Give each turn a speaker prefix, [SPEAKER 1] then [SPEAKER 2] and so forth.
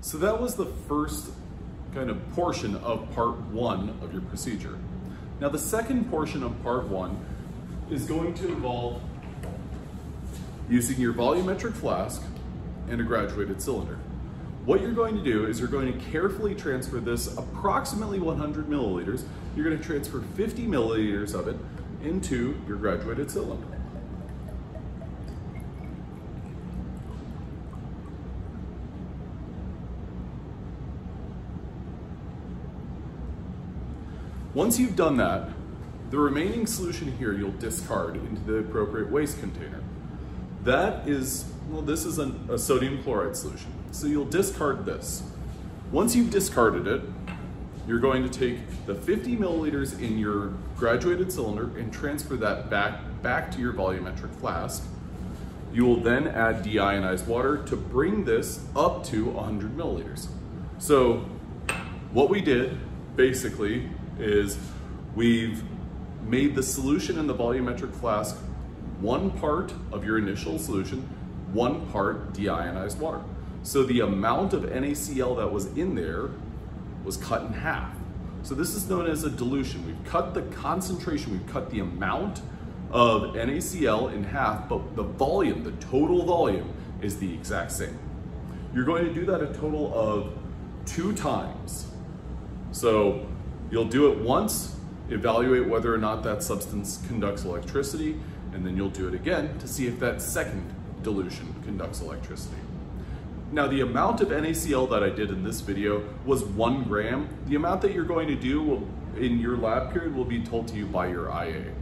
[SPEAKER 1] So that was the first kind of portion of part one of your procedure. Now the second portion of part one is going to involve using your volumetric flask and a graduated cylinder. What you're going to do is you're going to carefully transfer this approximately 100 milliliters. You're going to transfer 50 milliliters of it into your graduated cylinder. Once you've done that, the remaining solution here you'll discard into the appropriate waste container. That is, well, this is an, a sodium chloride solution. So you'll discard this. Once you've discarded it, you're going to take the 50 milliliters in your graduated cylinder and transfer that back, back to your volumetric flask. You will then add deionized water to bring this up to 100 milliliters. So what we did basically is we've made the solution in the volumetric flask one part of your initial solution, one part deionized water. So the amount of NaCl that was in there was cut in half. So this is known as a dilution. We've cut the concentration, we've cut the amount of NaCl in half, but the volume, the total volume, is the exact same. You're going to do that a total of two times. So you'll do it once, evaluate whether or not that substance conducts electricity, and then you'll do it again to see if that second dilution conducts electricity. Now the amount of NaCl that I did in this video was one gram. The amount that you're going to do will, in your lab period will be told to you by your IA.